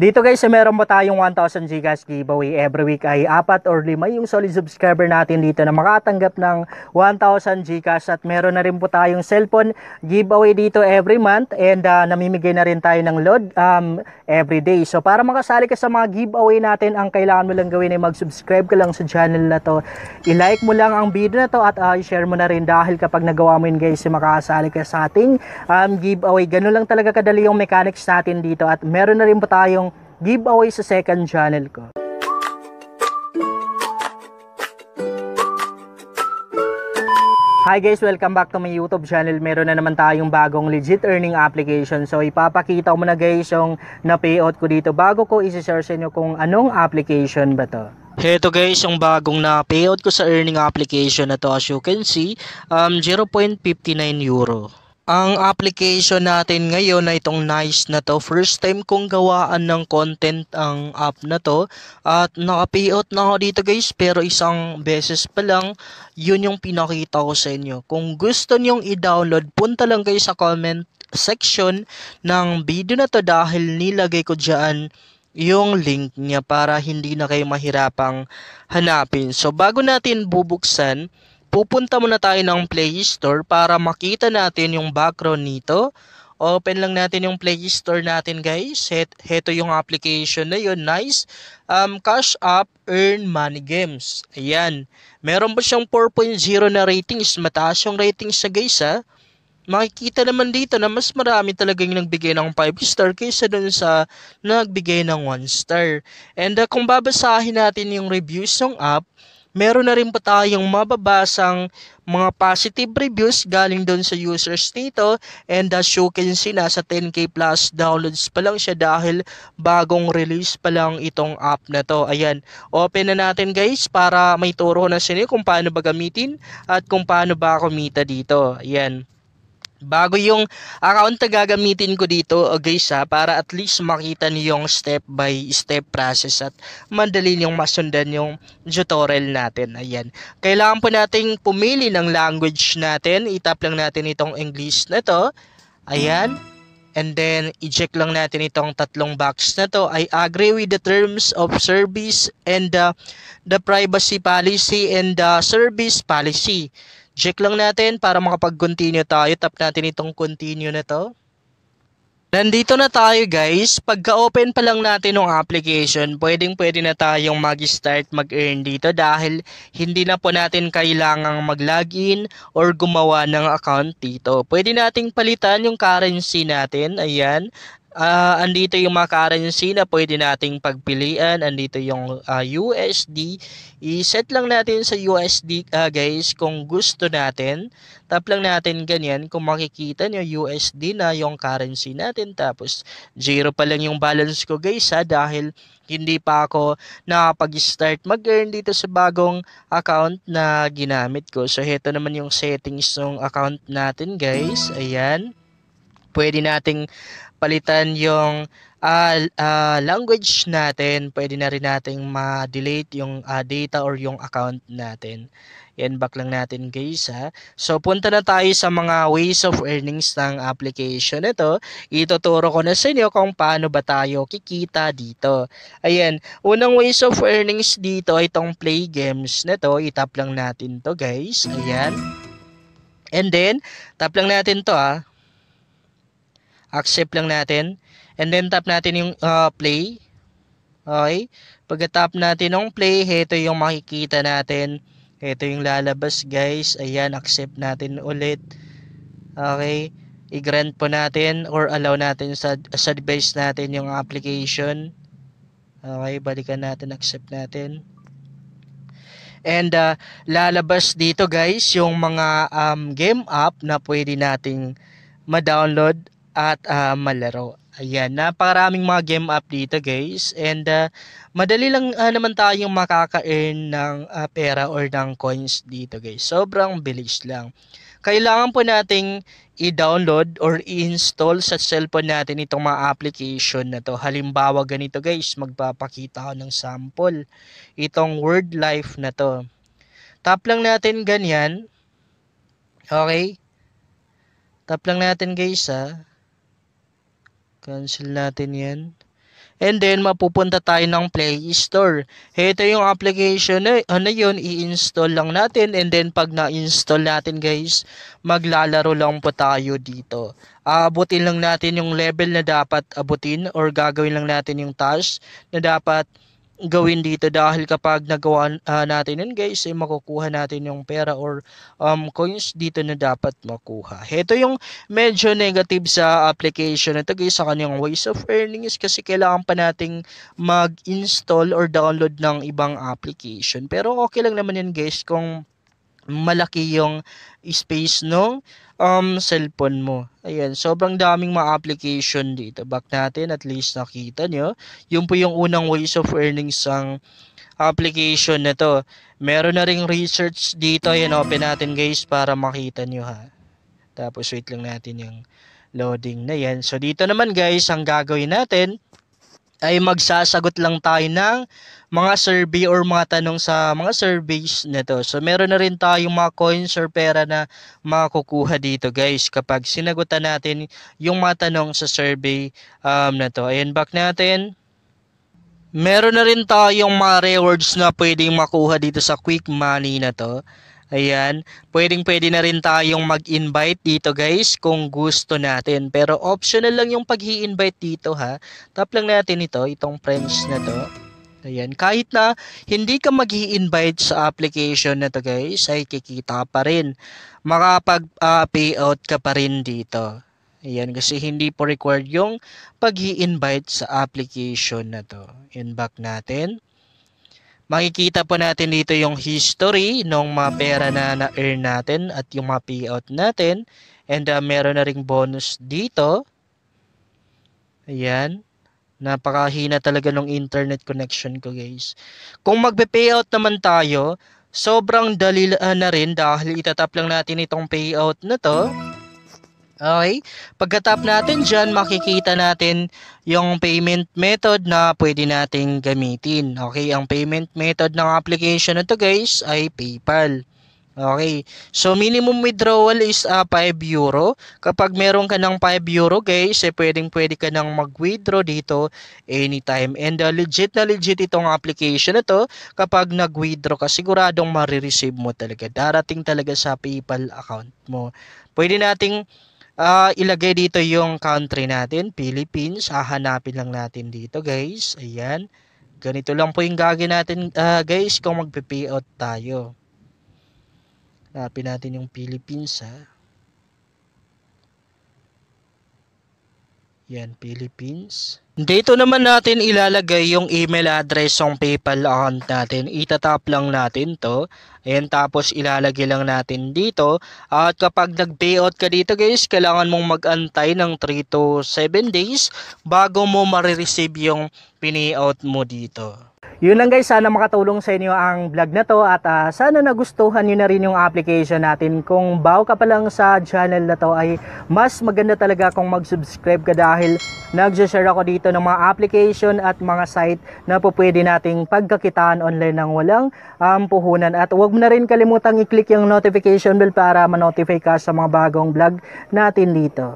Dito guys, meron mo tayong 1,000 Gcash giveaway every week ay apat or lima yung solid subscriber natin dito na makatanggap ng 1,000 Gcash at meron na rin po tayong cellphone giveaway dito every month and uh, namimigay na rin tayo ng load um, every day. So para makasali ka sa mga giveaway natin, ang kailangan mo lang gawin ay mag-subscribe ka lang sa channel na to. I-like mo lang ang video na to at uh, i-share mo na rin dahil kapag nagawa mo yun guys, makakasali ka sa ating um, giveaway. Ganun lang talaga kadali yung mechanics natin dito at meron na rin po tayong giveaway sa second channel ko. Hi guys, welcome back to my YouTube channel. Meron na naman tayong bagong legit earning application. So ipapakita ko muna guys yung na-payout ko dito bago ko isi-share sa inyo kung anong application ba to. Heto guys, yung bagong na payout ko sa earning application na to as you can see, um, 0.59 euro. Ang application natin ngayon na itong Nice na to, first time kong gawaan ng content ang app na to at naka-payout na ako dito guys pero isang beses pa lang yun yung pinakita ko sa inyo. Kung gusto nyong i-download, punta lang kayo sa comment section ng video na to dahil nilagay ko dyan yung link niya para hindi na kayo mahirapang hanapin. So bago natin bubuksan, pupunta muna tayo ng Play Store para makita natin yung background nito. Open lang natin yung Play Store natin guys. Het, heto yung application na yun. Nice. Um, Cash App Earn Money Games. Ayan. Meron ba siyang 4.0 na ratings? Mataas yung ratings sa guys ha. Makikita naman dito na mas marami talagang nagbigay ng 5 star kaysa dun sa nagbigay ng 1 star. And uh, kung babasahin natin yung reviews ng app, meron na rin pa tayong mababasang mga positive reviews galing doon sa users nito and as you can see nasa 10k plus downloads pa lang siya dahil bagong release pa lang itong app na to. Ayan open na natin guys para may turo na sa inyo kung paano ba gamitin at kung paano ba kumita dito. Ayan Bago yung account na gagamitin ko dito, uh, guys ha, para at least makita niyo yung step by step process at madali niyong masundan yung tutorial natin. Ayan. Kailangan po nating pumili ng language natin. Itap lang natin itong English na to. Ayan. And then, i-check lang natin itong tatlong box na to. I agree with the terms of service and uh, the privacy policy and the service policy. Check lang natin para makapag-continue tayo. Tap natin itong continue na to. Nandito na tayo guys. Pagka-open pa lang natin ng application, pwedeng pwede na tayong mag-start mag-earn dito dahil hindi na po natin kailangang mag-login or gumawa ng account dito. Pwede nating palitan yung currency natin. Ayan uh, andito yung mga currency na pwede nating pagpilian. Andito yung uh, ah, USD. I-set lang natin sa USD uh, ah, guys kung gusto natin. Tap lang natin ganyan kung makikita nyo USD na yung currency natin. Tapos zero pa lang yung balance ko guys ha dahil hindi pa ako nakapag-start mag-earn dito sa bagong account na ginamit ko. So, heto naman yung settings ng account natin guys. Ayan. Pwede nating palitan yung uh, uh, language natin, pwede na rin nating ma-delete yung uh, data or yung account natin. Yan, back lang natin guys ha. So, punta na tayo sa mga ways of earnings ng application ito. Ituturo ko na sa inyo kung paano ba tayo kikita dito. Ayan, unang ways of earnings dito ay itong play games na to. Itap lang natin to guys. Ayan. And then, tap lang natin to ah accept lang natin. And then tap natin yung uh, play. Okay? Pagka-tap natin ng play, ito yung makikita natin. Ito yung lalabas guys. Ayan, accept natin ulit. Okay? I-grant po natin or allow natin sa, sa device natin yung application. Okay, balikan natin, accept natin. And uh, lalabas dito guys yung mga um, game app na pwede nating ma-download at uh, malaro. Ayan, napakaraming mga game app dito guys. And uh, madali lang uh, naman tayong makaka-earn ng uh, pera or ng coins dito guys. Sobrang bilis lang. Kailangan po nating i-download or i-install sa cellphone natin itong mga application na to. Halimbawa ganito guys, magpapakita ko ng sample. Itong Word Life na to. Tap lang natin ganyan. Okay? Tap lang natin guys ha. Cancel natin yan. and then mapupunta tayo ng Play Store. Ito yung application na ano yun, i-install lang natin and then pag na-install natin guys, maglalaro lang po tayo dito. Aabutin lang natin yung level na dapat abutin or gagawin lang natin yung task na dapat gawin dito dahil kapag nagawa ah, natin yun guys ay makukuha natin yung pera or um, coins dito na dapat makuha. Ito yung medyo negative sa application ito guys sa kanyang ways of earning is kasi kailangan pa nating mag-install or download ng ibang application. Pero okay lang naman yun guys kung malaki yung space ng um, cellphone mo. Ayan, sobrang daming mga application dito. Back natin, at least nakita nyo. Yun po yung unang ways of earning sang application na to. Meron na ring research dito. Ayan, open natin guys para makita nyo ha. Tapos wait lang natin yung loading na yan. So dito naman guys, ang gagawin natin ay magsasagot lang tayo ng mga survey or mga tanong sa mga surveys na to. So meron na rin tayong mga coins or pera na makukuha dito guys kapag sinagutan natin yung mga tanong sa survey um, na to. Ayan back natin. Meron na rin tayong mga rewards na pwedeng makuha dito sa quick money na to. Ayan, pwedeng pwede na rin tayong mag-invite dito guys kung gusto natin. Pero optional lang yung pag invite dito ha. Tap lang natin ito, itong friends na to. Ayan, kahit na hindi ka mag invite sa application na to guys, ay kikita pa rin. Makapag-payout ka pa rin dito. Ayan, kasi hindi po required yung pag invite sa application na to. In back natin makikita po natin dito yung history ng mga pera na na-earn natin at yung mga payout natin. And uh, meron na ring bonus dito. Ayan. Napakahina talaga ng internet connection ko guys. Kung magbe-payout naman tayo, sobrang dali uh, na rin dahil itatap lang natin itong payout na to. Okay? Pagkatap natin dyan, makikita natin yung payment method na pwede nating gamitin. Okay? Ang payment method ng application na to guys ay PayPal. Okay. So, minimum withdrawal is uh, 5 euro. Kapag meron ka ng 5 euro guys, eh, pwedeng pwede ka nang mag-withdraw dito anytime. And uh, legit na legit itong application na to. Kapag nag-withdraw ka, siguradong marireceive mo talaga. Darating talaga sa PayPal account mo. Pwede nating uh, ilagay dito yung country natin, Philippines. Hahanapin lang natin dito, guys. Ayan. Ganito lang po yung gagawin natin, uh, guys, kung magpe-payout tayo. Hanapin natin yung Philippines, ha. Yan, Philippines. Dito naman natin ilalagay yung email address ng PayPal account natin. Itatap lang natin to. Ayan, tapos ilalagay lang natin dito. At kapag nag-payout ka dito guys, kailangan mong mag-antay ng 3 to 7 days bago mo marireceive yung pinayout mo dito. Yun lang guys, sana makatulong sa inyo ang vlog na to at uh, sana nagustuhan nyo na rin yung application natin. Kung bago ka pa lang sa channel na to ay mas maganda talaga kung mag-subscribe ka dahil nag-share ako dito ng mga application at mga site na po pwede nating pagkakitaan online ng walang um, puhunan. At huwag mo na rin kalimutang i-click yung notification bell para ma-notify ka sa mga bagong vlog natin dito.